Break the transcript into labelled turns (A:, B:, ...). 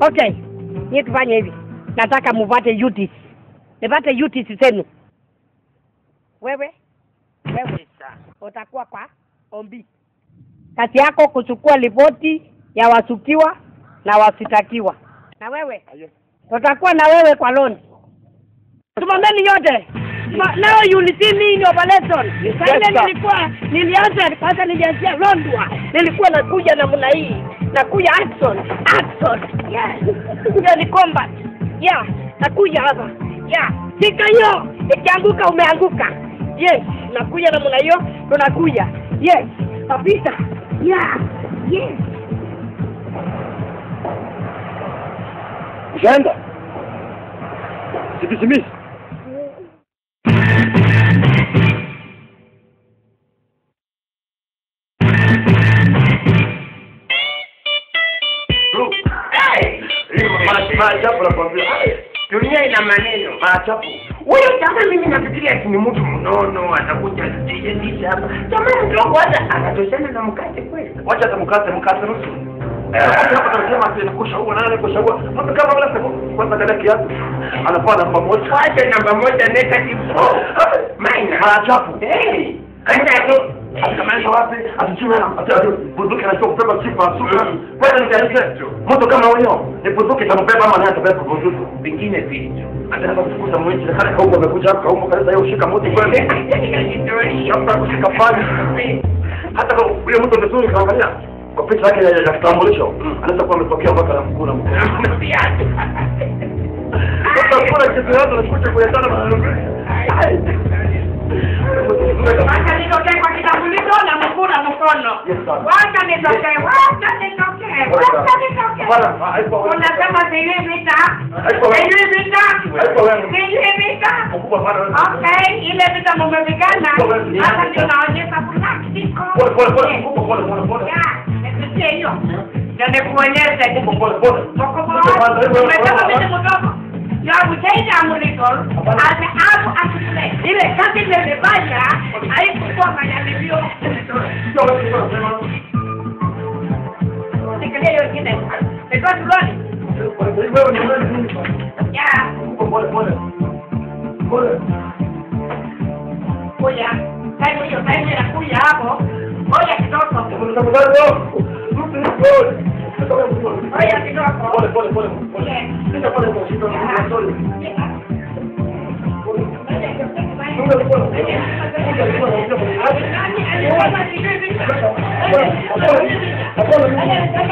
A: Okay, nyie tufanye hivi, nataka mupate UTC, nipate UTC zenu. Wewe? Wewe. Utakuwa kwa ombi, kazi yako kuchukua ripoti ya wasukiwa na wasitakiwa, na wewe? Tutakuwa na wewe kwa loan. Tumameni yote. Leo you see me in operation. Sasa nilikuwa nilianza kwanza nilianzia Londwa. Nilikuwa nakuja namna hii. Nakuja Hudson. Hudson. Yeah. Ndio ni combat. Yeah. Nakuja hapa. Yeah. Shika hiyo. Ikianguka umeanguka. Yes. Nakuja namna hiyo. Tunakuja. Yes. papita Yeah. Yes.
B: Ushaenda? Sikisimisi. Maajabu nakwambia.
C: Dunia ina maneno.
B: Maajabu.
C: Huyo jamaa mimi nafikiria ati ni mtu mnono, atakuja atujendisha hapa. Jamaa mdogo hata anatoshana na mkate kweli.
B: Wacha hata mkate mkate nusu. Eh. Anafaa namba moja.
C: Negative.
B: Maajabu.
C: Hey, kanda
B: wapi? Atichuna ati ati bunduki kubeba chipa asuka. Kwenda nikalise. Moto kama huyo. Ni bunduki tambeba ama naye atabeba bunduki?
C: Vingine vitu.
B: Ataanza kufukuza mwinchi na kale kaumo amekuja hapa kaumo kanisa yeye ushika moto kweli. Shamba kushika fani. Hata kama yule mtu mzuri kaangalia kwa picha yake ya kitambulisho anaweza kuwa ametokea mpaka na mkuu na mkuu. Sasa kuna kitu yote nakuja kuyatana na
A: Wacha teléfono. Guárdame
B: lo que,
A: guárdame lo
B: que, guárdame
A: lo que.
B: Con las damas
A: de Luisita. De Luisita.
B: De Luisita.
A: Ok, y le invitamos
B: mexicana. Háganle una olleta por la chico.
A: Ya, es serio. Ya me ponerse. Por favor. Por favor. Me estaba metiendo todo. Yo, muchachos, amorito. Hazme algo. yo quién
B: es. El cuatro lo
A: Ya.
B: Cuya. Cae muy
A: yo, cae muy la cuya, po. Oye, que torto. Oye, que
B: torto. Pole, pole, pole. Pole, pole, pole.
A: Gracias.